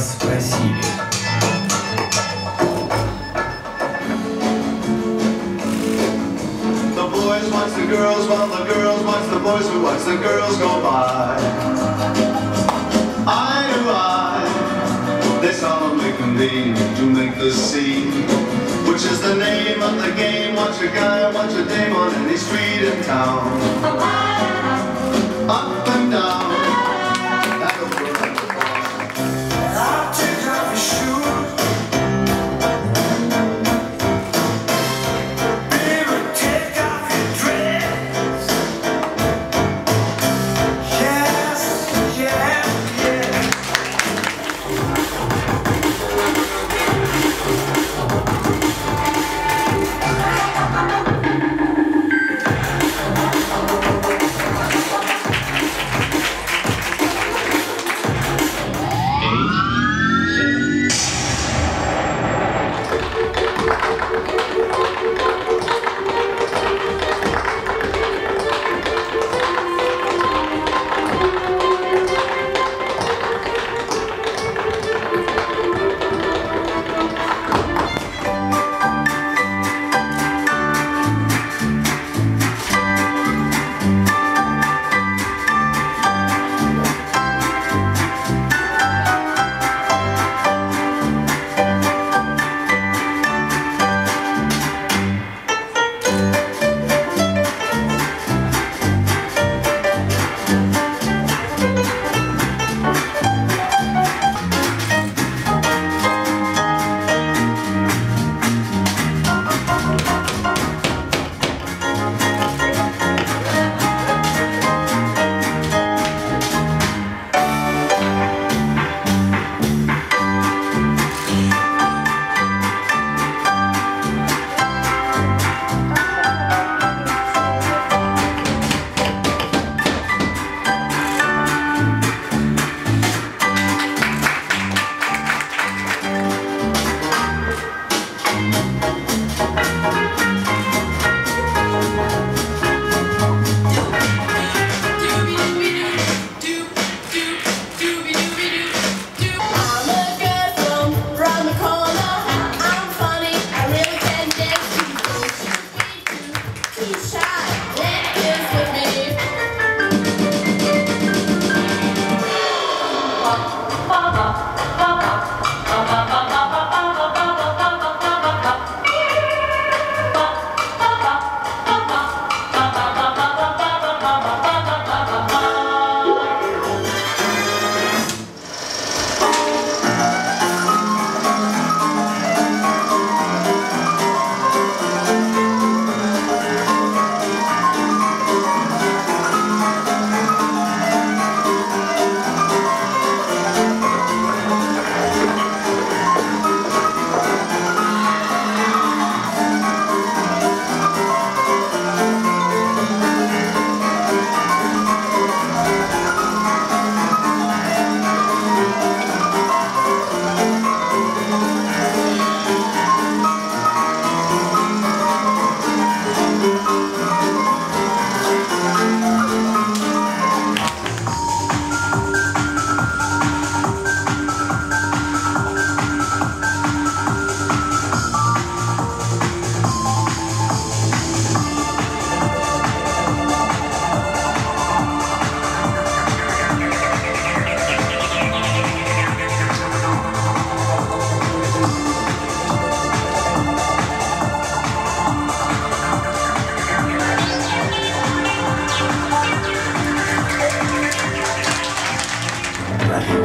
же вас спросили? The boys watch the girls while the girls watch the boys who watch the girls go by. Eye to eye, they solemnly convene to make the scene. Which is the name of the game? Watch a guy, watch a dame on any street in town. Up and down. Bye.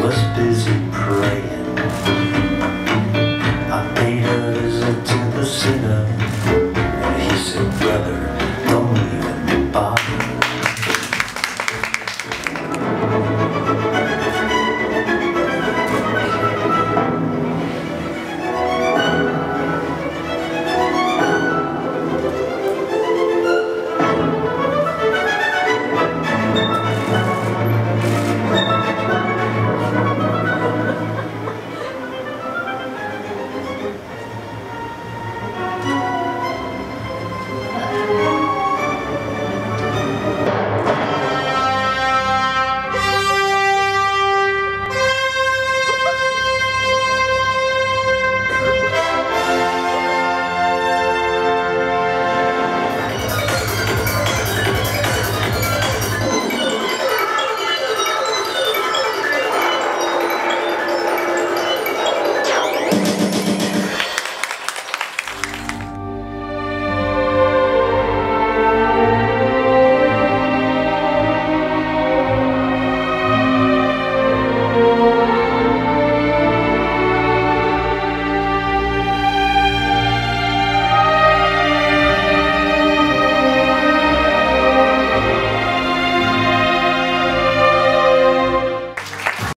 Was busy praying.